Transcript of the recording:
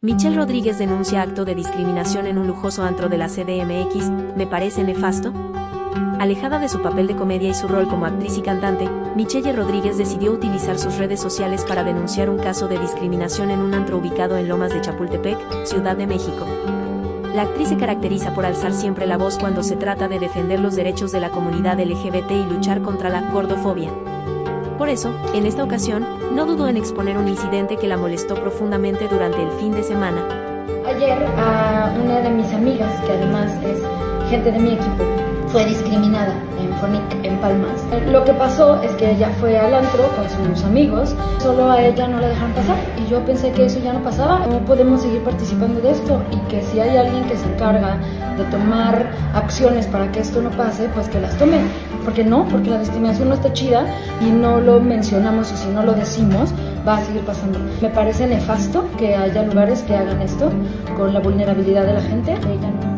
Michelle Rodríguez denuncia acto de discriminación en un lujoso antro de la CDMX, ¿me parece nefasto? Alejada de su papel de comedia y su rol como actriz y cantante, Michelle Rodríguez decidió utilizar sus redes sociales para denunciar un caso de discriminación en un antro ubicado en Lomas de Chapultepec, Ciudad de México. La actriz se caracteriza por alzar siempre la voz cuando se trata de defender los derechos de la comunidad LGBT y luchar contra la gordofobia. Por eso, en esta ocasión, no dudó en exponer un incidente que la molestó profundamente durante el fin de semana. Ayer a una de mis amigas, que además es gente de mi equipo, fue discriminada en Fonic, en Palmas. Lo que pasó es que ella fue al antro con sus amigos, solo a ella no la dejaron pasar y yo pensé que eso ya no pasaba. No podemos seguir participando de esto y que si hay alguien que se encarga de tomar acciones para que esto no pase, pues que las tome. Porque no, porque la discriminación no está chida y no lo mencionamos o si no lo decimos, va a seguir pasando. Me parece nefasto que haya lugares que hagan esto con la vulnerabilidad de la gente. Ella no.